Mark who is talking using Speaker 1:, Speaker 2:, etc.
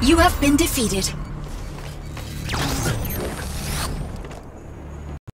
Speaker 1: You have been defeated.